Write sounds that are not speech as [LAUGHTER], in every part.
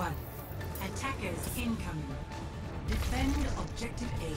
one. Attackers incoming. Defend objective A.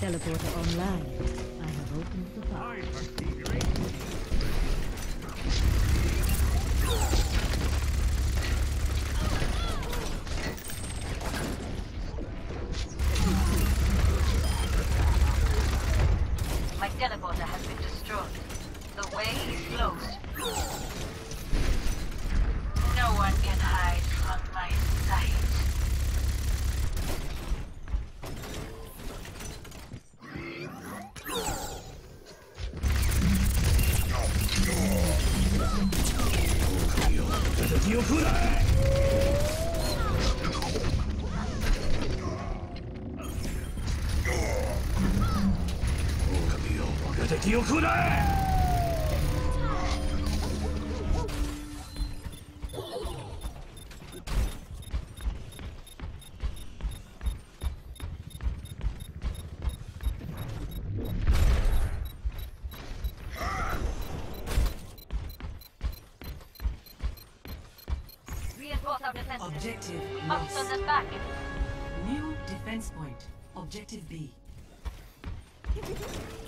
Teleporter online. I have opened the file. My teleporter has been destroyed. The way is closed. Reinforce our defenses. Objective Must on lost. the back. New defense point. Objective B. [LAUGHS]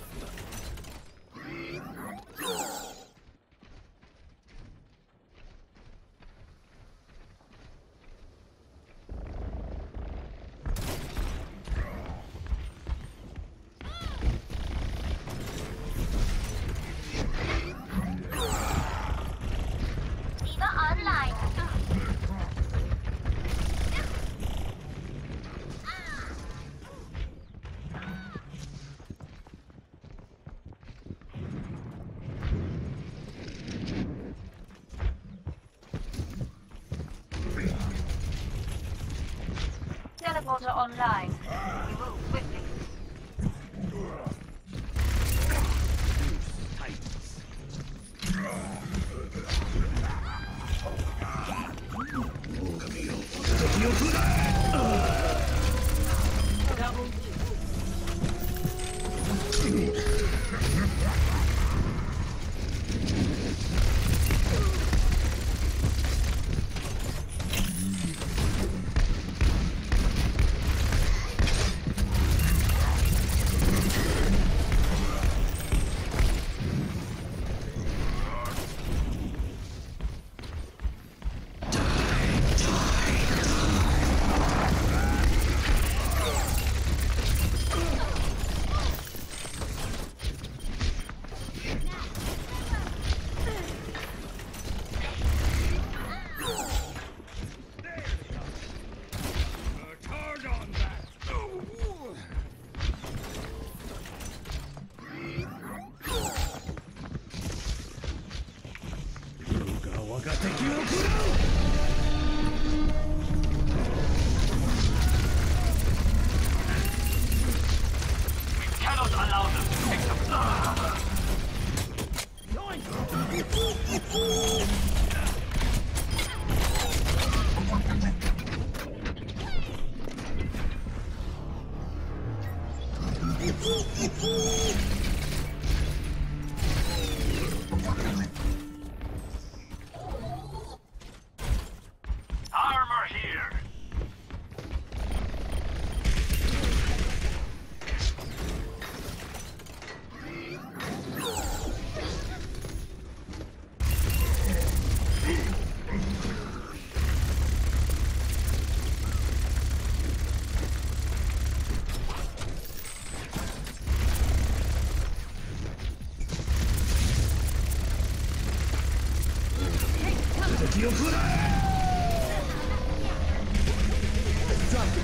Diva online. Teleporter online. 我が敵を食らう。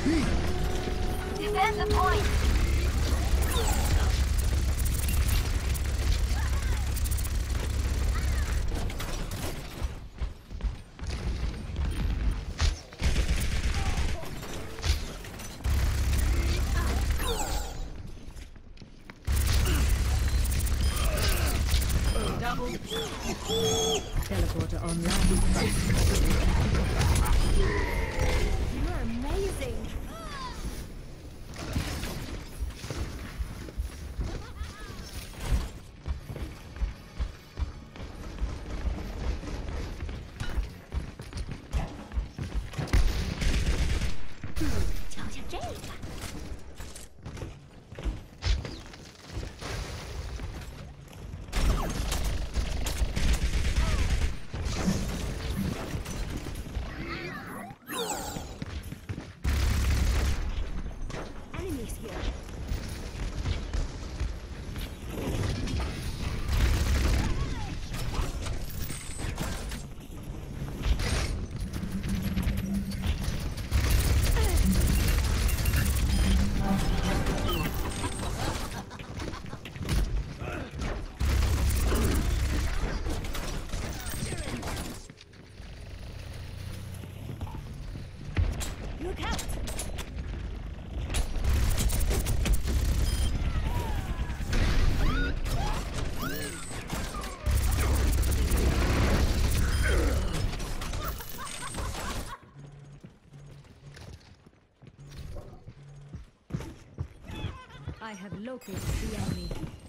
Defend the point. Teleporter online. You're amazing. Enemies here. I have located the enemy.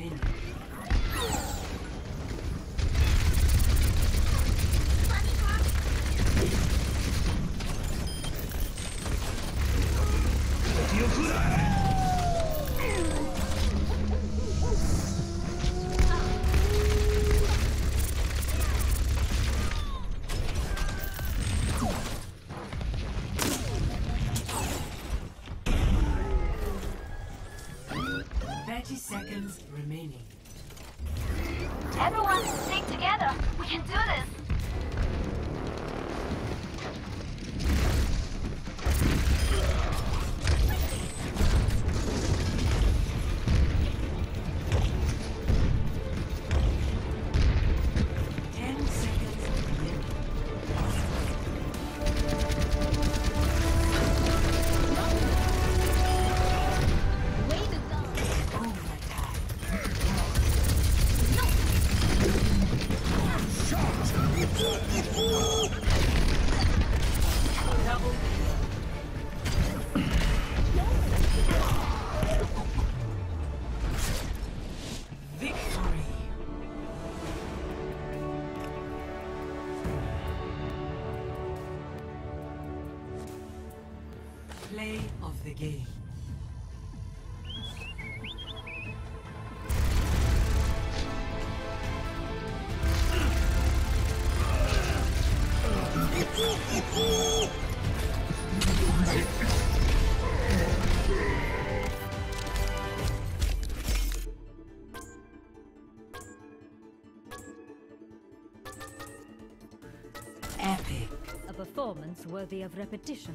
Seconds Everyone stick together. We can do this. Play of the game. Epic. A performance worthy of repetition.